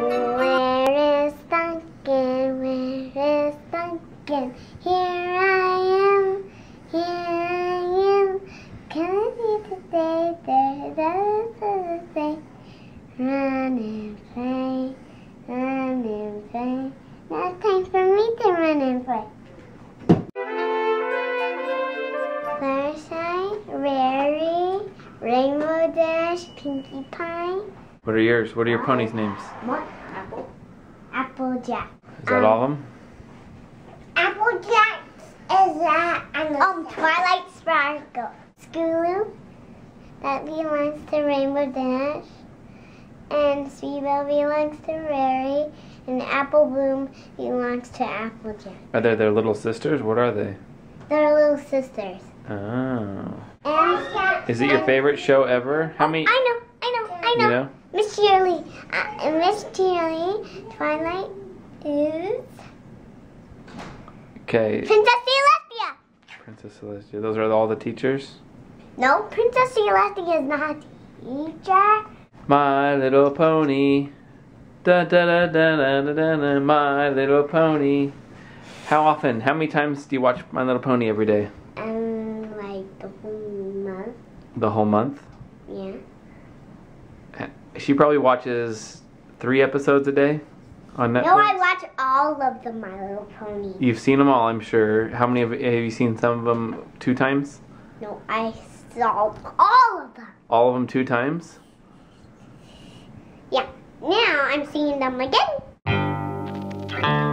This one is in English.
Where is Duncan? Where is Duncan? Here I am. Here I am. Can I see today? There, there, there, there. Run and play. Run and play. Now it's time for me to run and play. Fluttershy, Rarity, Rainbow Dash, Pinkie Pie. What are yours? What are your ponies' names? What? Apple. Applejack. Is that all of them? Applejack is that and um Twilight Sparkle. Scootaloo that belongs to Rainbow Dash. And Sweetie Belle belongs to Rarity. And Apple Bloom belongs to Applejack. Are they their little sisters? What are they? They're little sisters. Oh. Is it your favorite show ever? How many? I know, I know, I know. You know. know? Miss Cheerilee. Uh, Miss Cheerilee. Twilight is Okay. Princess Celestia. Princess Celestia. Those are all the teachers? No, Princess Celestia is not a teacher. My little pony. Da da da da da da da da. My little pony. How often? How many times do you watch My Little Pony every day? Um, like the whole month. The whole month? Yeah. She probably watches three episodes a day on Netflix. No, I watch all of the My Little Pony. You've seen them all, I'm sure. How many of have you seen? Some of them two times. No, I saw all of them. All of them two times. Yeah. Now I'm seeing them again.